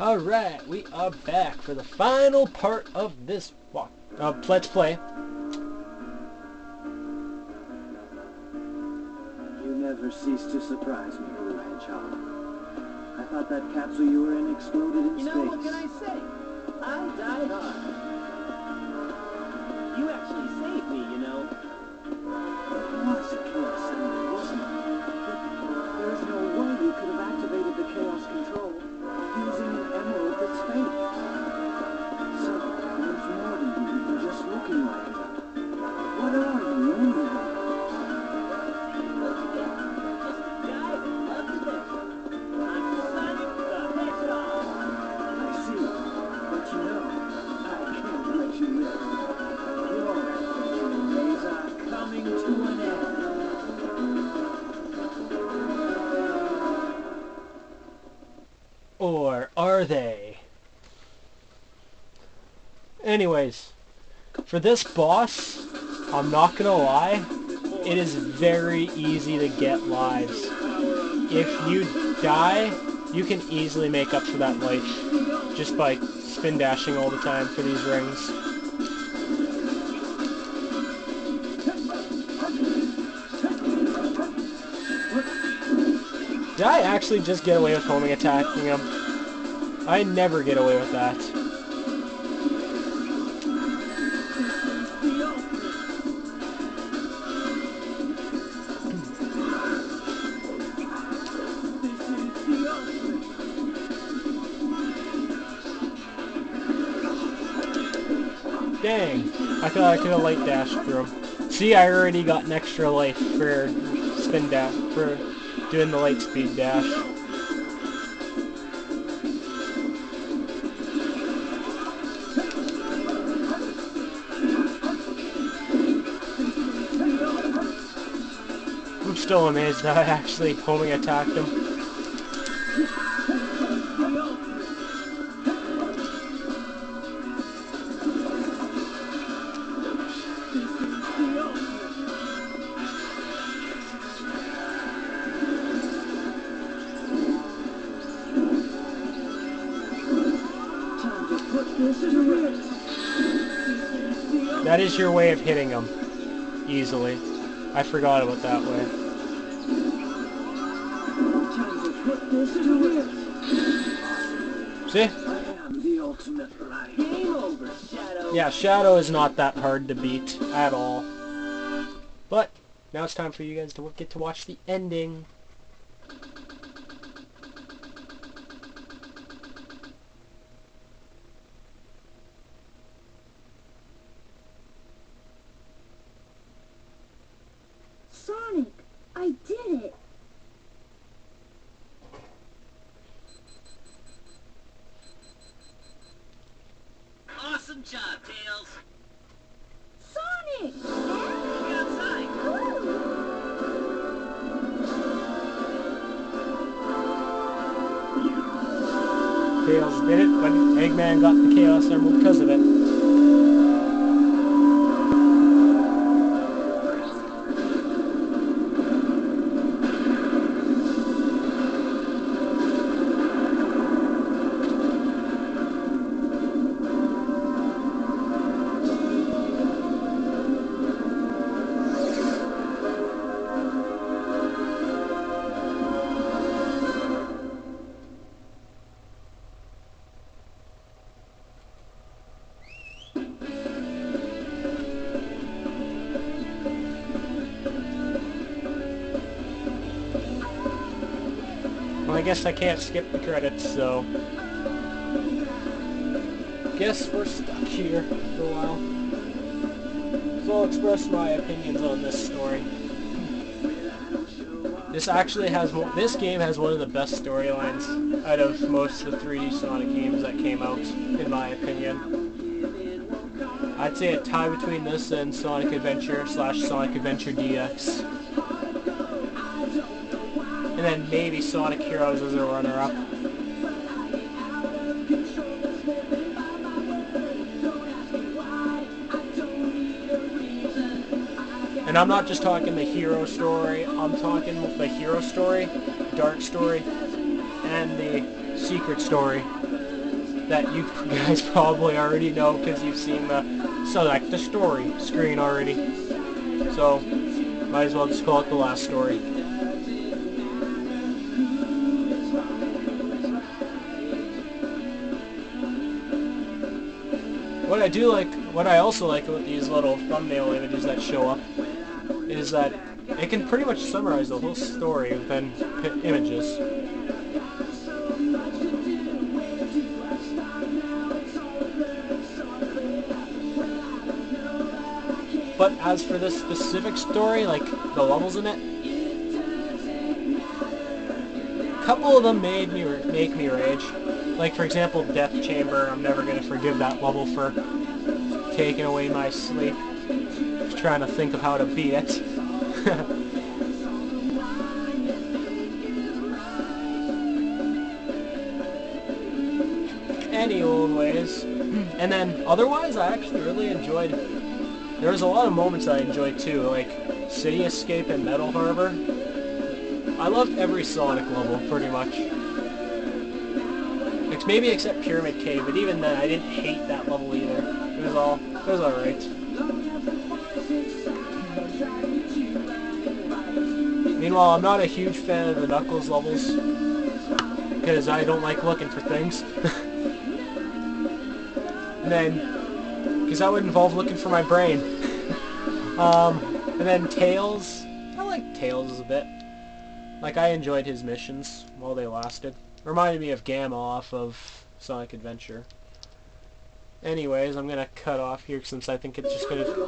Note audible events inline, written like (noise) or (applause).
Alright, we are back for the final part of this walk. Uh, let's play. You never cease to surprise me, Blue Hedgehog. I thought that capsule you were in exploded in You space. know, what can I say? I die hard. You actually saved me, you know. It was a chaos are they? Anyways, for this boss, I'm not gonna lie, it is very easy to get lives. If you die, you can easily make up for that life just by spin dashing all the time for these rings. Did I actually just get away with homing attacking him? I never get away with that. Dang, I thought I could have light dashed through him. See, I already got an extra life for spin dash, for doing the light speed dash. I'm still amazed that I actually homing attacked him. That is your way of hitting him. Easily. I forgot about that way. To put this to rest. See? I am the ultimate light. Game over, Shadow. Yeah, Shadow is not that hard to beat at all. But, now it's time for you guys to get to watch the ending. Sonic, I did it. Awesome job, Tails. Sonic! Look outside. Hello! Tails did it, but Eggman got the Chaos Emerald because of it. I guess I can't skip the credits, so... Guess we're stuck here for a while. So I'll express my opinions on this story. This actually has this game has one of the best storylines out of most of the 3D Sonic games that came out, in my opinion. I'd say a tie between this and Sonic Adventure slash Sonic Adventure DX. And then maybe Sonic Heroes as a runner-up. And I'm not just talking the hero story, I'm talking the hero story, dark story, and the secret story. that you (laughs) guys probably already know because you've seen the select the story screen already. So, might as well just call it the last story. What I do like, what I also like with these little thumbnail images that show up, is that it can pretty much summarize the whole story within images. But as for this specific story, like the levels in it, a couple of them made me make me rage. Like for example, Death Chamber. I'm never gonna forgive that level for taking away my sleep. Trying to think of how to beat it. (laughs) Any old ways. And then otherwise, I actually really enjoyed. There was a lot of moments I enjoyed too, like City Escape and Metal Harbor. I loved every Sonic level pretty much. Maybe except Pyramid Cave, but even then I didn't hate that level either. It was all it was alright. Meanwhile, I'm not a huge fan of the Knuckles levels because I don't like looking for things. (laughs) and then, because that would involve looking for my brain. (laughs) um, and then Tails, I like Tails a bit. Like I enjoyed his missions while they lasted. Reminded me of Gamma off of Sonic Adventure. Anyways, I'm gonna cut off here since I think it's just gonna. Yeah.